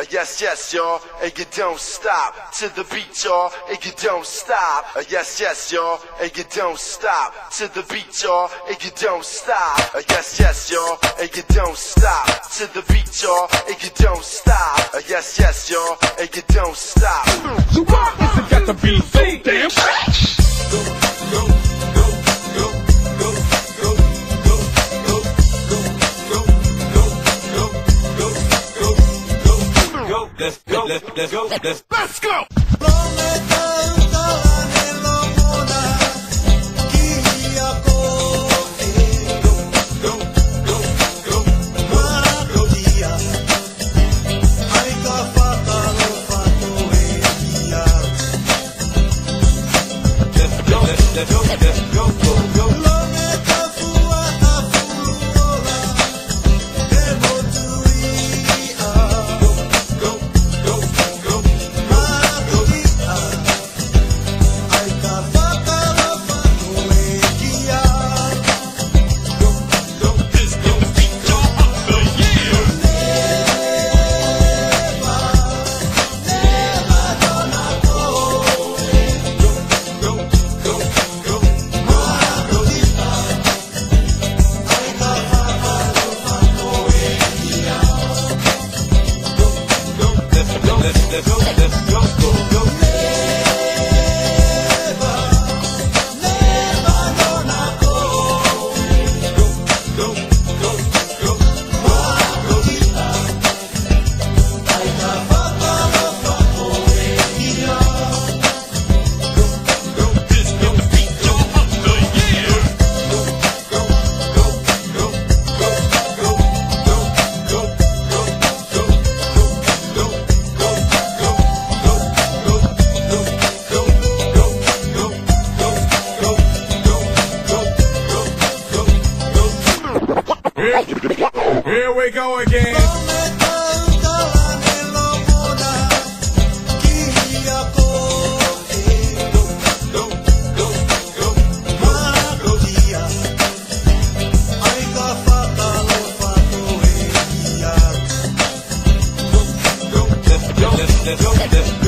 Uh, yes, yes, y'all, and you don't stop to the beat, y'all, and you don't stop. Uh, yes, yes, y'all, and you don't stop to the beat, y'all, and you don't stop. Uh, yes, yes, y'all, and you don't stop to the beat, y'all, and you don't stop. Uh, yes, yes, y'all, and you don't stop. So why is it got to be so damn Let's let's, let's go, let's Let's go! let's go, let's, let's go, let's go, go, go. Here we go again. Let's go.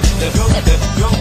go, go, go, go.